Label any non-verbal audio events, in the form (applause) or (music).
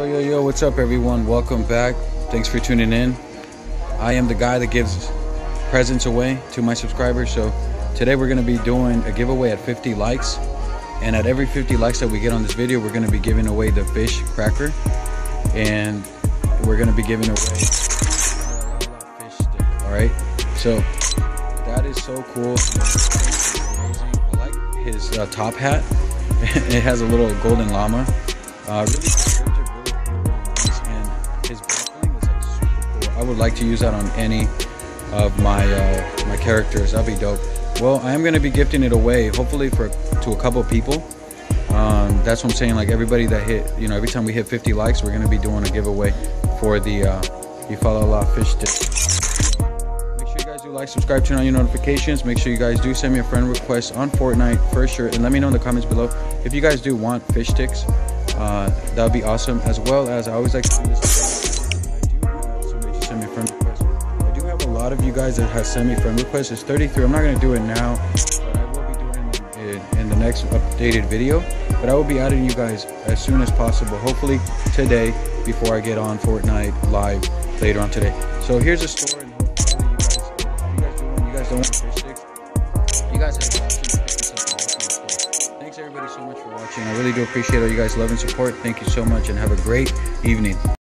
Yo, yo, yo, what's up, everyone? Welcome back. Thanks for tuning in. I am the guy that gives presents away to my subscribers. So today we're going to be doing a giveaway at 50 likes. And at every 50 likes that we get on this video, we're going to be giving away the fish cracker. And we're going to be giving away fish stick. All right. So that is so cool. I like his uh, top hat. (laughs) it has a little golden llama. Uh, really his is like super cool. I would like to use that on any of my uh, my characters. That'd be dope. Well, I am gonna be gifting it away, hopefully for to a couple people. Um, that's what I'm saying. Like everybody that hit, you know, every time we hit 50 likes, we're gonna be doing a giveaway for the uh, you Fa-La-La-La fish stick. Make sure you guys do like, subscribe, turn on your notifications. Make sure you guys do send me a friend request on Fortnite for sure, and let me know in the comments below if you guys do want fish sticks. Uh, that would be awesome. As well as I always like to do this. Friend. I do have a lot of you guys that have sent me friend requests. It's 33. I'm not gonna do it now, but I will be doing it in, the next updated video. But I will be adding you guys as soon as possible. Hopefully today before I get on Fortnite live later on today. So here's a store, and hopefully you guys, you guys do one. You guys don't want fish sticks. You guys have. Thanks everybody so much for watching. I really do appreciate all you guys' love and support. Thank you so much and have a great evening.